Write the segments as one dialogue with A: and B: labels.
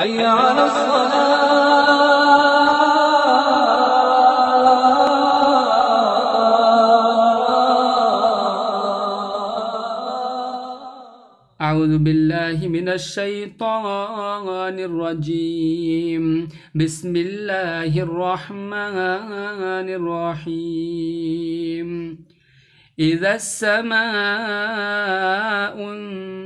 A: حي على الصلاة.
B: أعوذ بالله من الشيطان الرجيم. بسم الله الرحمن الرحيم. إذا السماء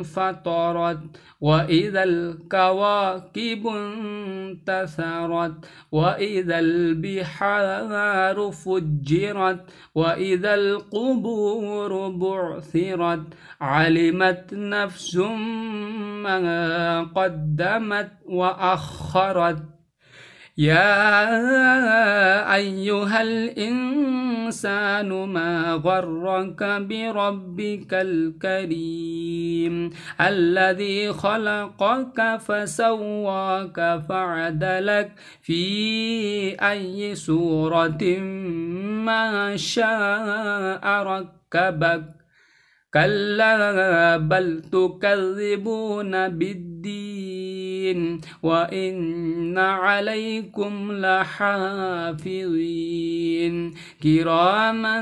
B: انفطرت وإذا الكواكب انتثرت وإذا البحار فجرت وإذا القبور بعثرت علمت نفس ما قدمت وأخرت. يا أيها الإنسان ما غرك بربك الكريم. الذي خلقك فسواك فعدلك في أي سورة ما شاء ركبك. كلا بل تكذبون بالدين. وإن عليكم لحافظين. كراما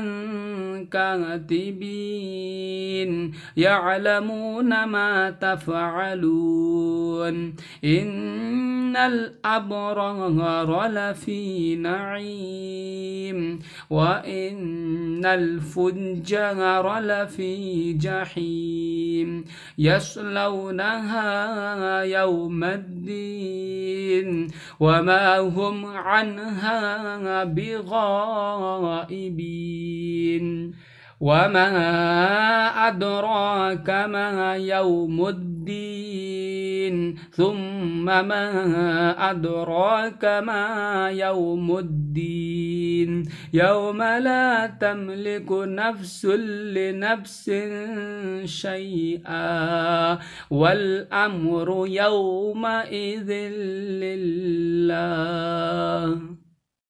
B: كاتبين يعلمون ما تفعلون. إن الأبرار لفي نعيم وإن الفجار لفي جحيم. يصلونها يوم الدين وما هم عنها بغائبين وما أدراك ما يوم الدين ثم ما أدراك ما يوم الدين. يوم لا تملك نفس لنفس شيئا. والأمر يومئذ لله.